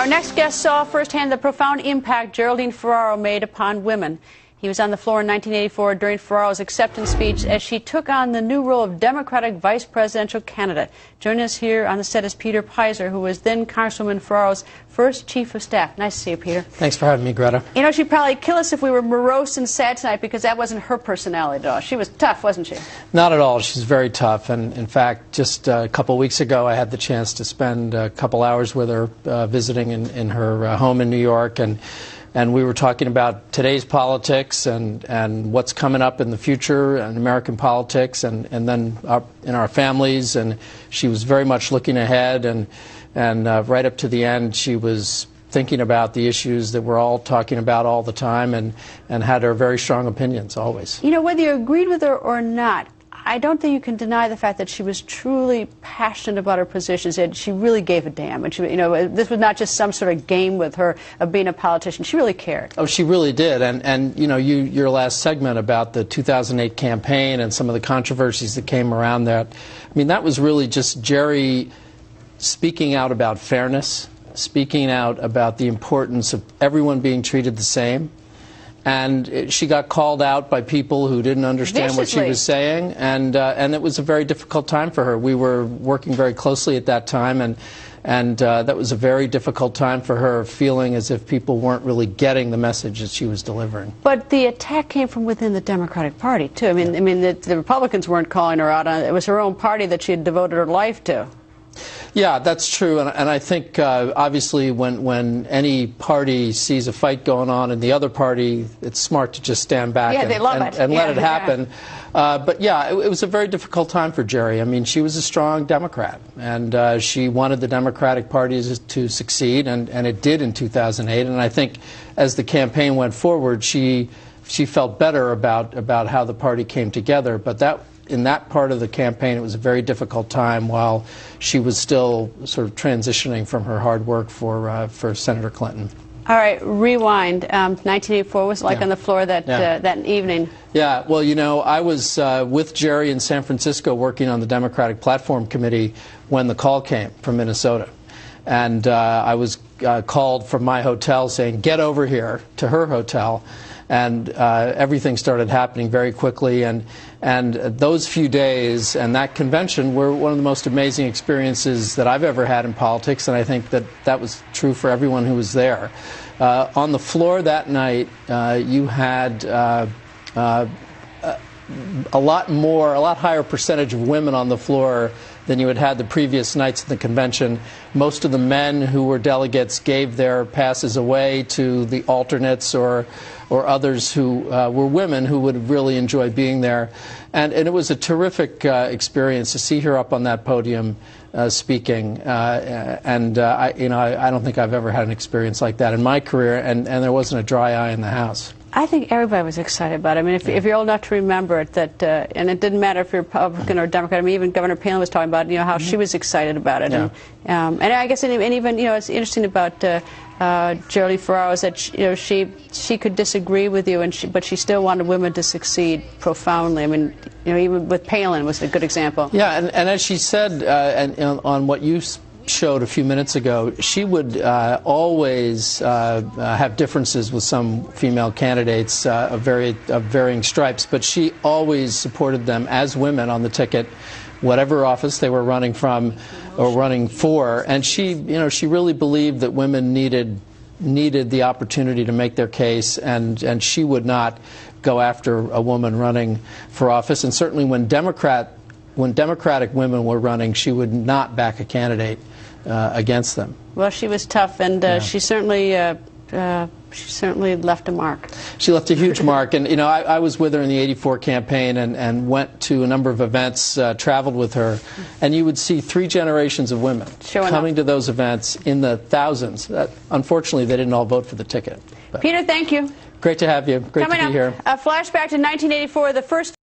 Our next guest saw firsthand the profound impact Geraldine Ferraro made upon women. He was on the floor in 1984 during Ferraro's acceptance speech as she took on the new role of Democratic vice presidential candidate. Joining us here on the set is Peter Peyser, who was then Congresswoman Ferraro's first chief of staff. Nice to see you, Peter. Thanks for having me, Greta. You know, she'd probably kill us if we were morose and sad tonight because that wasn't her personality at all. She was tough, wasn't she? Not at all. She's very tough. And in fact, just a couple weeks ago, I had the chance to spend a couple hours with her uh, visiting in, in her uh, home in New York. and and we were talking about today's politics and, and what's coming up in the future in American politics and, and then our, in our families. And she was very much looking ahead. And, and uh, right up to the end, she was thinking about the issues that we're all talking about all the time and, and had her very strong opinions always. You know, whether you agreed with her or not, I don't think you can deny the fact that she was truly passionate about her positions and she really gave a damn. And she, you know, this was not just some sort of game with her of being a politician. She really cared. Oh, she really did. And and you know, you your last segment about the 2008 campaign and some of the controversies that came around that. I mean, that was really just Gerry speaking out about fairness, speaking out about the importance of everyone being treated the same and she got called out by people who didn't understand Viciously. what she was saying, and uh, and it was a very difficult time for her. We were working very closely at that time, and and uh, that was a very difficult time for her, feeling as if people weren't really getting the message that she was delivering. But the attack came from within the Democratic Party too. I mean, I mean, the, the Republicans weren't calling her out on it. It was her own party that she had devoted her life to. Yeah, that's true, and, and I think uh, obviously when when any party sees a fight going on in the other party, it's smart to just stand back yeah, and, and, and yeah, let it happen. Yeah. Uh, but yeah, it, it, was a very difficult time for Gerry. I mean, she was a strong Democrat, and uh, she wanted the Democratic Party to succeed, and, and it did in 2008. And I think as the campaign went forward, she she felt better about about how the party came together. But that in that part of the campaign, it was a very difficult time while she was still sort of transitioning from her hard work for, uh, for Senator Clinton. All right, rewind. Um, 1984 was like yeah. on the floor that yeah. uh, that evening. Yeah, well, you know, I was uh, with Gerry in San Francisco working on the Democratic Platform Committee when the call came from Minnesota, and uh, I was uh, called from my hotel saying, "Get over here" to her hotel and uh, everything started happening very quickly. And and those few days and that convention were one of the most amazing experiences that I've ever had in politics, and I think that that was true for everyone who was there. Uh, on the floor that night, uh, you had. Uh, a lot more, a lot higher percentage of women on the floor than you had had the previous nights at the convention. Most of the men who were delegates gave their passes away to the alternates or, or others who uh, were women who would really enjoy being there. And, and it was a terrific uh, experience to see her up on that podium uh, speaking. Uh, and uh, I, you know, I, I don't think I've ever had an experience like that in my career, and, and there wasn't a dry eye in the house. I think everybody was excited about it. I mean, if, yeah. if you're old enough to remember it, that uh, and it didn't matter if you're Republican or Democrat. I mean, even Governor Palin was talking about you know how mm-hmm. she was excited about it, yeah. and, um, and I guess and, and, even you know it's interesting about uh, uh, Geraldine Ferraro is that she, you know she she could disagree with you, and she, but she still wanted women to succeed profoundly. I mean, you know, even with Palin was a good example. Yeah, and, and as she said, uh, and, and on what you showed a few minutes ago, she would uh, always uh, uh, have differences with some female candidates uh, of, very, of varying stripes, but she always supported them as women on the ticket, whatever office they were running from or running for. And she, you know, she really believed that women needed needed the opportunity to make their case, and, and she would not go after a woman running for office. And certainly when Democrat when Democratic women were running, she would not back a candidate uh, against them. Well, she was tough, and uh, yeah. she certainly. Uh, uh, she certainly left a mark. She left a huge mark, and you know I, I, was with her in the '84 campaign, and, and went to a number of events, uh, traveled with her, and you would see three generations of women Showing coming up. to those events in the thousands. unfortunately, they didn't all vote for the ticket. But Peter, thank you. Great to have you. Great Coming to be up, here. A flashback to 1984, the first.